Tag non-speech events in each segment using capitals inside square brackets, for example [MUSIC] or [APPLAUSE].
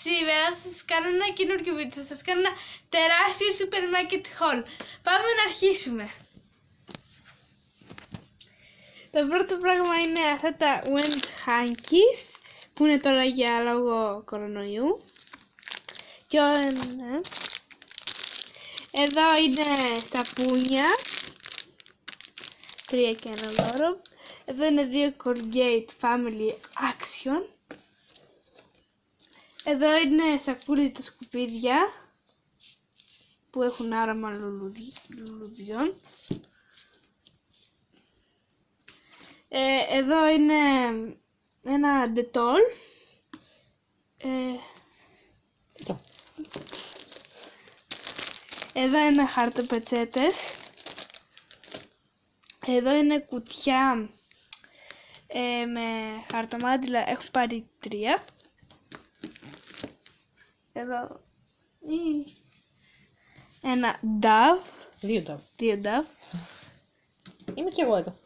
Σήμερα θα σας κάνω ένα καινούργιο βίντεο. Θα σας κάνω ένα τεράστιο σούπερ μάρκετ haul. Πάμε να αρχίσουμε. Το πρώτο πράγμα είναι αυτά τα went hankies που είναι τώρα για λόγω κορονοϊού. Και ναι. Εδώ είναι σαπούνια. Τρία και ένα δώρο. Εδώ είναι δύο Colgate Family Action. Εδώ είναι σακούλες τα σκουπίδια που έχουν άραμα λουλουδιών. Ε, εδώ είναι ένα ντετόλ. Ε, εδώ είναι χαρτοπετσέτες. Εδώ είναι κουτιά ε, με χαρτομάτιλα. Έχουν πάρει τρία. Εδώ ένα νταβ. Δύο νταβ. Δύο νταβ. Είμαι και εγώ εδώ.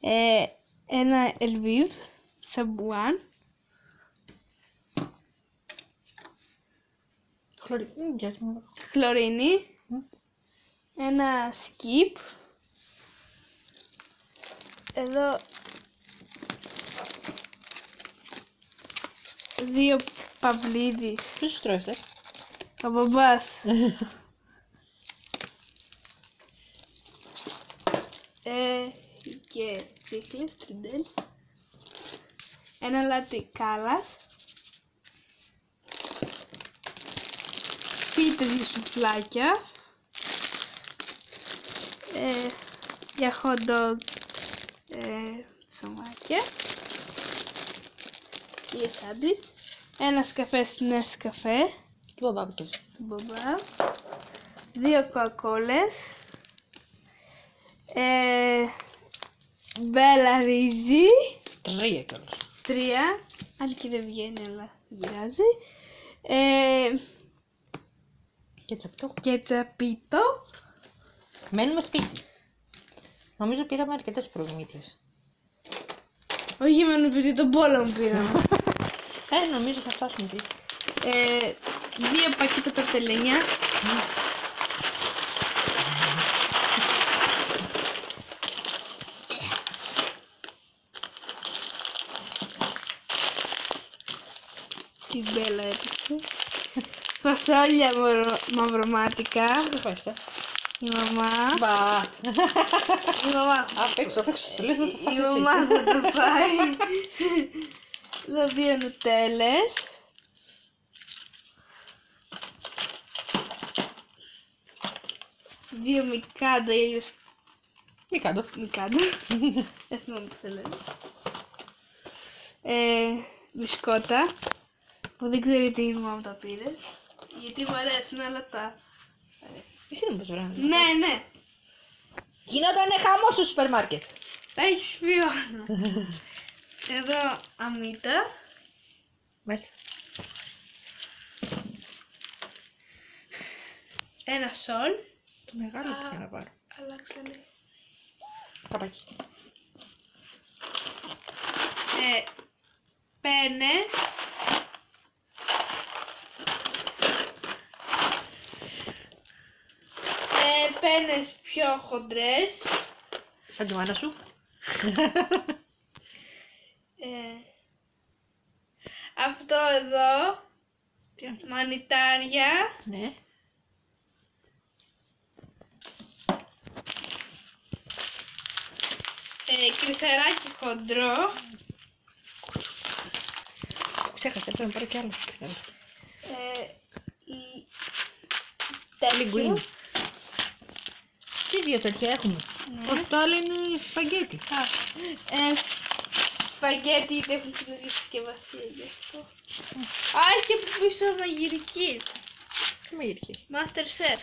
Ε, ένα ελβίβ. Σαμπουάν. Χλωρίνη. Χλωρίνη. Ένα σκιπ. Εδώ δύο παυλίδεις. Ποιος σου τρώει αυτές; Ο μπαμπάς. [LAUGHS] ε, και τσίχλες, τριντέλ. Ένα λάτι κάλας. Πίτες για σουφλάκια. Ε, για hot dog ε, σωμάκια. Για σάντουιτς. Ένας καφές νες καφέ. Του μπαμπά και του μπαμπά. Δύο κοκακόλες. Ε, μπέλα ρύζι. Τρία κιόλας. Τρία. Αν και δεν βγαίνει, αλλά δεν πειράζει. Ε, Και τσαπιτό. και τσαπίτο. Μένουμε σπίτι. Νομίζω πήραμε αρκετές προμήθειες. Όχι μόνο επειδή τον πόλεμο πήραμε. [LAUGHS] Ε, νομίζω θα φτάσουμε εκεί. ε, δύο πακέτα παρτελένια. Την μπέλα έπαιξε. Φασόλια μαυρο- μαυρομάτικα. Το φάει αυτά. Η μαμά. Μπα. Η μαμά. Απ' έξω, απ' έξω. Το λες να το φας Η εσύ. μαμά θα το φάει. Εδώ δύο νουτέλες. Δύο μικάντο ή αλλιώς Μη κάτω. μικάντο. [LAUGHS] Δεν θυμάμαι πώς τα λένε. Ε, μπισκότα. Που δεν ξέρω γιατί η μαμά μου τα πήρε. Γιατί μου αρέσουν, αλλά τα... Εσύ δεν μπορείς βράδυ. Ναι, ναι. Γινότανε χαμό στο σούπερ μάρκετ. Τα έχεις πει όλα. [LAUGHS] Εδώ αμύτα. Μάλιστα. Ένα σολ. Το μεγάλο Α. πρέπει να πάρω. Αλλάξανε. Καπάκι. Ε, πένες. Ε, πένες πιο χοντρές. Σαν τη μάνα σου. [LAUGHS] Ε, αυτό εδώ, Τι είναι αυτό; μανιτάρια. Ναι. Ε, κρυθαράκι χοντρό. Ξέχασα, πρέπει να πάρω κι άλλο. Ε, η- Λιγκουίνι. τέτοιο. Τι δύο τέτοια έχουμε; Ναι. Όχι, το άλλο είναι σπαγγέτι. Α, ε, σπαγγέτι γιατί έχουν καινούργια συσκευασία γι' αυτό. Α, έχει και από πίσω μαγειρική. Τι μαγειρική έχει. Master Chef.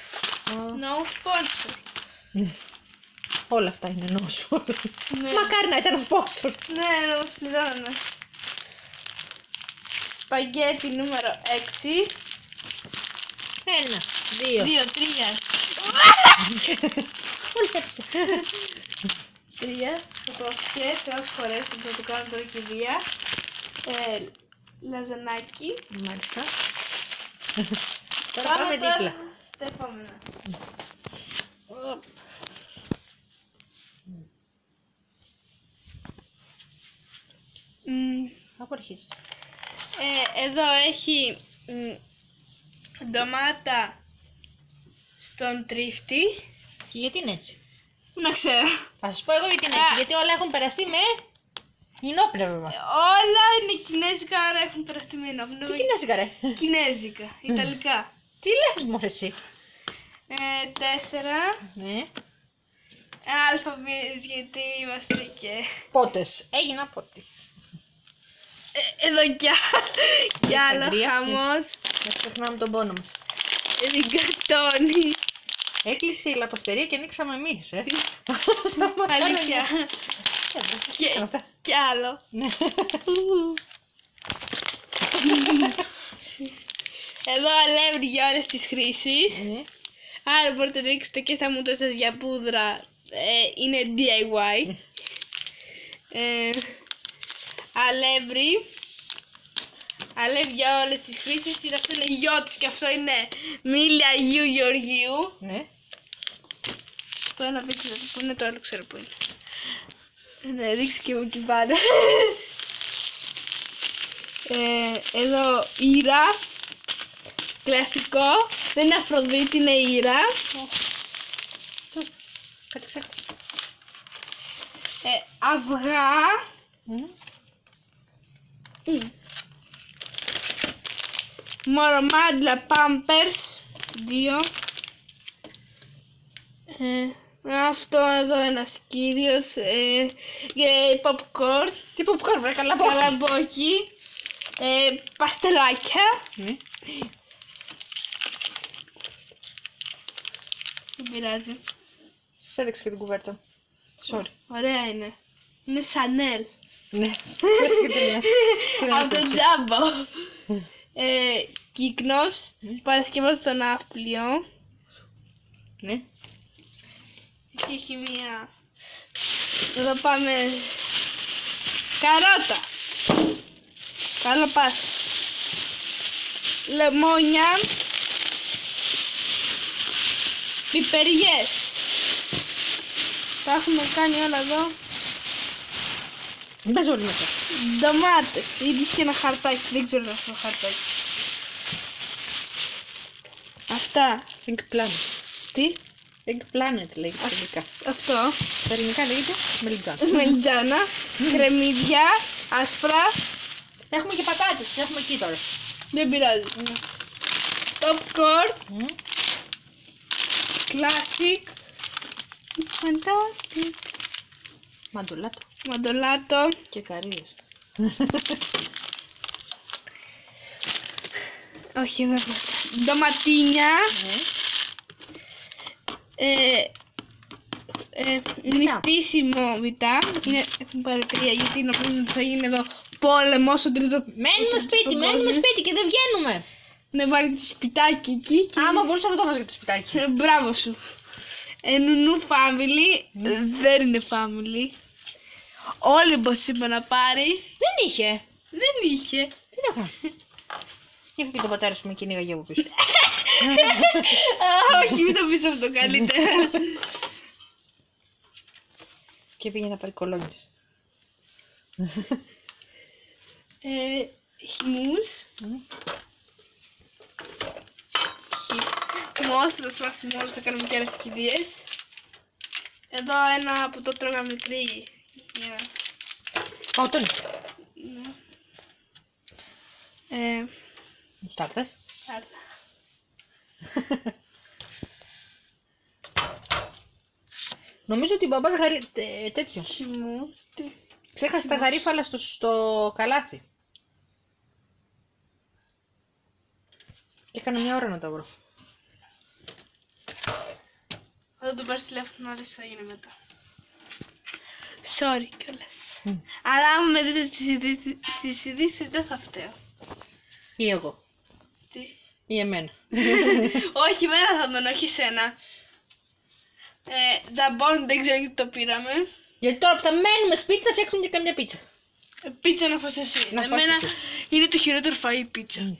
Α, No sponsor. Όλα αυτά είναι νόσο. Ναι. Μακάρι να ήταν σπόσορ. Ναι, να μας πληρώνουμε. Σπαγγέτι νούμερο 6. Ένα, δύο. 2, 3. Μόλις έπεσε. 3. Σκοτώθηκε. Θεός χωρέσει. Θα το κάνω τώρα και 2. ε, λαζανάκι. Μάλιστα. [LAUGHS] Τώρα πάμε δίπλα. Στα επόμενα. Μμ, Από αρχίζεις. ε, εδώ έχει μ, ντομάτα στον τρίφτη. Και γιατί είναι έτσι; Να ξέρω. Θα σας πω εγώ γιατί είναι έτσι. Α. Γιατί όλα έχουν περαστεί με γινόπνευμα. Όλα είναι κινέζικα, άρα έχουν περαστεί με ενόπνευμα. Τι κινέζικα ρε; Κινέζικα, ιταλικά. Τι λες μωρέ εσύ. Ε, τέσσερα. Ναι. Αλφαβήτες, γιατί είμαστε και... Πότες. Έγινα πότε. Ε, εδώ κι, α- κι άλλος σαγρία. χαμός. Δεν ξεχνάμε τον πόνο μας. Ριγκατόνι. Έκλεισε η λαπαστερία και ανοίξαμε εμείς, ε. [LAUGHS] Αλήθεια. Και... Και, κι άλλο. Ναι. Εδώ αλεύρι για όλες τις χρήσεις. Ναι. Άρα μπορείτε να ρίξετε και στα μούτρα σας για πούδρα. Ε, είναι DIY. Ε, αλεύρι. Αλεύρι για όλες τις χρήσεις. Είναι- Αυτό είναι γιο της και αυτό είναι μίλια Αγίου Γεωργίου. Ναι. Το ένα δεν ξέρω που είναι, το άλλο ξέρω που είναι. Ναι, ρίξει και από εκεί πάνω. ε, εδώ ήρα. Κλασικό. Δεν είναι Αφροδίτη, είναι ήρα. Τι, Κάτι ξέχασα. Ε, αυγά. Μμ. Μμ. Μορομάντλα Pampers. Δύο. Ε, αυτό εδώ ένας κύριος. Ε, και popcorn. Τι popcorn βρε, καλά πω. Καλαμπόκι. Ε, παστελάκια. Ναι. Δεν πειράζει. Σας έδειξα και την κουβέρτα. Sorry. Ωραία είναι. Είναι Σανέλ. Ναι. Σας έδειξα και την- την Από το ανάπτυξη. τζάμπο. [LAUGHS] ε, κύκνος. Παρασκευός στο ναύπλιο. Ναι. Και έχει μία... Εδώ πάμε... Καρότα. Καλό πας. Λεμόνια. Πιπεριές. Τα έχουμε κάνει όλα εδώ. Μην πες όλοι μέσα. Ντομάτες. Ήδη και ένα χαρτάκι. Δεν ξέρω αυτό το χαρτάκι. Αυτά. Think planet. Τι; Think planet λέγεται στα ελληνικά. Αυτό. Στα ελληνικά λέγεται μελιτζάν. [LAUGHS] Μελιτζάνα. Κρεμμύδια. Άσπρα. Έχουμε και πατάτες. τις Έχουμε εκεί τώρα. Δεν πειράζει. Popcorn. Μμ. Classic. Fantastic. Μαντολάτο. Μαντολάτο. Και καρύδες. Όχι, δεν έχω. Ντοματίνια. Ναι. Ε, ε, μυστήσιμο βιτά. Είναι, έχουν πάρει τρία γιατί νομίζω ότι θα γίνει εδώ πόλεμος στο τρίτο. Μένουμε σπίτι, μένουμε σπίτι και δεν βγαίνουμε. Ναι, βάλει το σπιτάκι εκεί. Και... Άμα μπορούσα να το βάζω και το σπιτάκι. Ε, μπράβο σου. Ε, νουνού family. ε, Δεν είναι family. Όλοι πως είπε να πάρει. Δεν είχε. Δεν είχε. Τι να κάνω. Είχα και τον πατέρα σου με κυνήγαγε από πίσω. Α, [LAUGHS] όχι, μην το πεις αυτό καλύτερα. Και πήγε να πάρει κολόνιες. ε, χυμούς. Χυμός, θα σπάσουμε όλους, θα κάνουμε και άλλες κηδείες. Εδώ ένα που το τρώγα μικρή. Για... Ω, τον Ναι. Ε, Μουστάρδες. άρτα. [LAUGHS] Νομίζω ότι ο μπαμπάς γαρί... τε- τέτοιο. Χυμούς, τι. Ξέχασε τα γαρίφαλα στο, στο καλάθι. Και έκανα μια ώρα να τα βρω. Θα το πάρεις τηλέφωνο να δεις τι θα γίνει μετά. Sorry κιόλας. Αλλά άμα με δείτε τις ειδήσεις, τις ειδήσεις δεν θα φταίω. Ή εγώ. Τι; Ή εμένα. [LAUGHS] όχι, εμένα θα τον, όχι σένα. Ε, τζαμπόν, δεν ξέρω γιατί το πήραμε. Γιατί τώρα που θα μένουμε σπίτι θα φτιάξουμε και καμιά πίτσα. Ε, Πίτσα να φας εσύ. Να φας Εμένα εσύ. είναι το χειρότερο φαΐ η πίτσα. Μμ.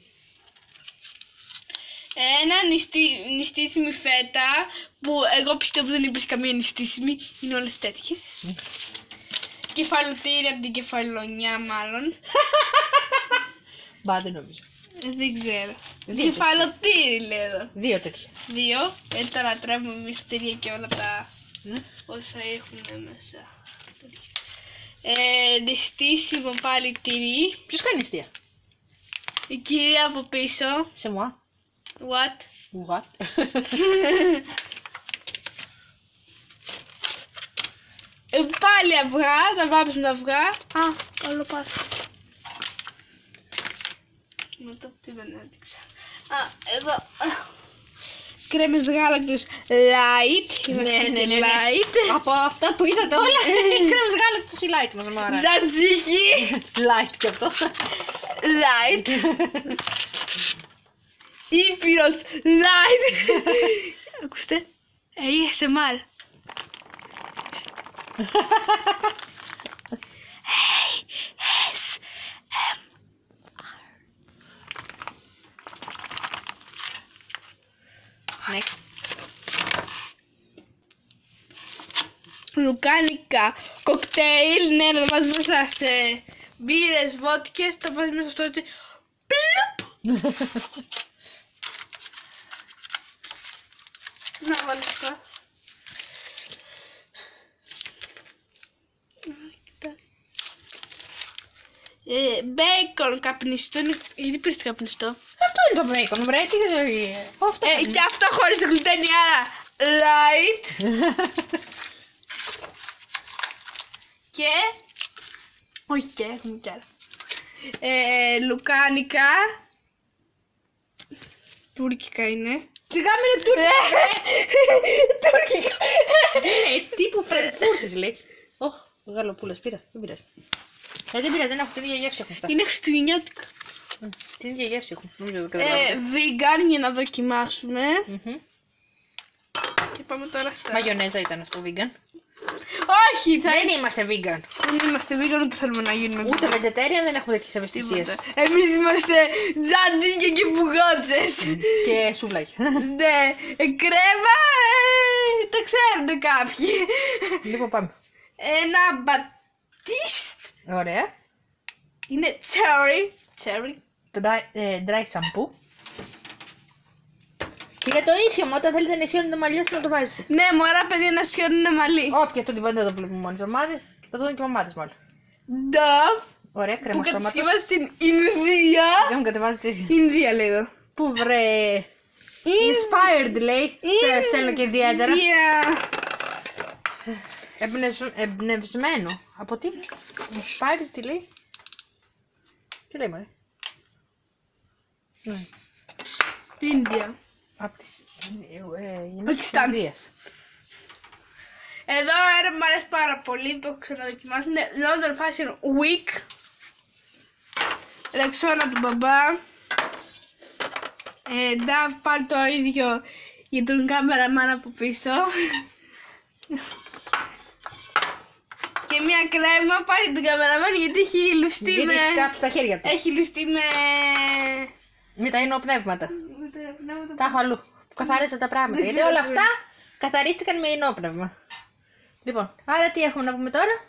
Ένα νηστί, νηστίσιμη φέτα που εγώ πιστεύω δεν υπάρχει καμία νηστίσιμη, είναι όλες τέτοιες. Μμ. Κεφαλοτήρι από την κεφαλονιά μάλλον. Μπα, δεν νομίζω. Ε, δεν ξέρω. Δύο Κεφαλοτήρι λέω εδώ. Δύο τέτοια. Δύο. Ε, τα λατρεύουμε εμείς τα τυρία και όλα τα Μμ. όσα έχουν μέσα. Ε, νηστίσιμο πάλι τυρί. Ποιος κάνει νηστεία; Η κυρία από πίσω. Σε moi. What? What? Ε, πάλι αυγά, τα βάψουμε τα αυγά. Α, όλο πας. Μετά τι δεν έδειξα. Α, εδώ. Κρέμες γάλακτος light. Είμαστε Ναι, ναι, και ναι, ναι. light. Από αυτά που είδατε όλα, [LAUGHS] κρέμες γάλακτος ή light μας μου αρέσει. Τζατζίκι. [LAUGHS] Light και αυτό. Light. Ήπειρος light. [LAUGHS] Ακούστε. ASMR. Next. Λουκάνικα κοκτέιλ, ναι, να τα βάζεις μέσα σε μπύρες, βότκες, τα βάζεις μέσα στο έτσι. Πλουπ! [LAUGHS] Να βάλω αυτά. Ε, μπέικον καπνιστό, είναι- γιατί πήρες το καπνιστό. Αυτό είναι το bacon, βρε, τι δεν Αυτό Ε, είναι. και αυτό χωρίς γλουτένι, άρα light. [LAUGHS] και... Όχι και, έχουμε κι άλλα. Ε, λουκάνικα. Τουρκικά είναι. Σιγά μην είναι τούρκι. [LAUGHS] Τουρκικά. Είναι τύπου Φραγκφούρτης λέει. Ωχ, γαλοπούλες πήρα, δεν πειράζει. Ε, δεν πειράζει, δεν έχω την ίδια γεύση έχουν αυτά. είναι χριστουγεννιάτικα. Μμ, Την ίδια γεύση έχουν, νομίζω δεν Ε, καταλάβατε. vegan για να δοκιμάσουμε. Μμμ. Και πάμε τώρα στα... Μαγιονέζα ήταν αυτό vegan. Όχι, θα... Δεν είμαστε vegan. δεν είμαστε vegan, ούτε θέλουμε να γίνουμε Ούτε vegan. vegetarian δεν έχουμε τέτοιες ευαισθησίες. Τίποτα. Εμείς είμαστε τζατζίκια και μπουγάτσες. Και σουβλάκι. [LAUGHS] ναι, ε, κρέμα, ε, τα ξέρουν κάποιοι. λοιπόν πάμε. Ένα μπατίστ Ωραία. είναι cherry. Cherry. Dry, ε, dry shampoo. Και για το ίσιωμα, όταν θέλετε να ισιώνετε μαλλιά σας να το βάζετε. Ναι, μωρά παιδιά να σιώνουνε μαλλί. Όποια αυτό την πάντα το βλέπουμε μόνοι ομάδες. Και το δουν και μαμάδες μάλλον. Dove Ωραία, που κρέμα στόματος. κατασκευάζει στην Ινδία. Δεν μου κατεβάζετε. Ινδία λέει εδώ. Πού βρε. Inspired λέει. Σε στέλνω και ιδιαίτερα. Ινδία. Εμπνευσ- Εμπνευσμένο. Από τι. Inspired τι λέει. Τι λέει μωρέ; Ναι. Ινδία. Από τις ε, Πακιστάν. Ινδίας. Εδώ ένα που μου αρέσει πάρα πολύ, το έχω ξαναδοκιμάσει, είναι London Fashion Week. Ρεξόνα του μπαμπά. Ε, Dove πάλι το ίδιο για τον κάμεραμαν από πίσω. Και μια κρέμα πάλι για τον κάμεραμαν γιατί έχει λουστεί Γιατί με... έχει κάψει τα χέρια του. Έχει λουστεί με... Με τα ενόπνευματα. με τα πνεύματα Τα έχω αλλού. Που καθαρίζαν τα πράγματα. Δεν Γιατί ξέρω όλα τι αυτά καθαρίστηκαν με ενόπνευμα. Λοιπόν, άρα τι έχουμε να πούμε τώρα;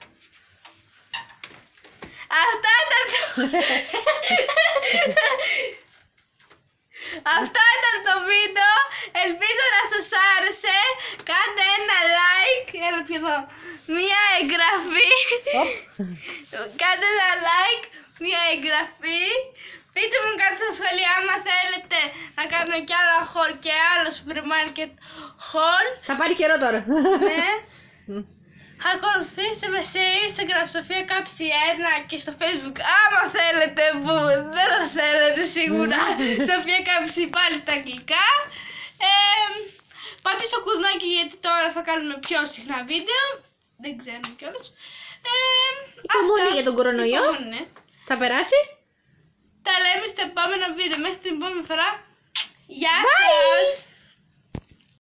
Αυτά ήταν το... [LAUGHS] [LAUGHS] Αυτό ήταν το βίντεο. Ελπίζω να σας άρεσε. Κάντε ένα like. Έλα πιο εδώ. Μία εγγραφή. Οπ. Κάντε ένα like. Μία εγγραφή. Πείτε μου κάτι στα σχόλια άμα θέλετε να κάνουμε κι άλλα haul και άλλο σούπερ μάρκετ haul. Θα πάρει καιρό τώρα. Ναι. Ακολουθήστε με σε Instagram Σοφία Κάψη 1 και στο Facebook άμα θέλετε που δεν θα θέλετε σίγουρα Σοφία Κάψη πάλι στα αγγλικά ε, Πατήστε το κουδουνάκι γιατί τώρα θα κάνουμε πιο συχνά βίντεο Δεν ξέρουμε κιόλας ε, Υπομονή αυτά. για τον κορονοϊό. Υπομονή, ναι. Θα περάσει; Τα λέμε στο επόμενο βίντεο μέχρι την επόμενη φορά Γεια Bye. σας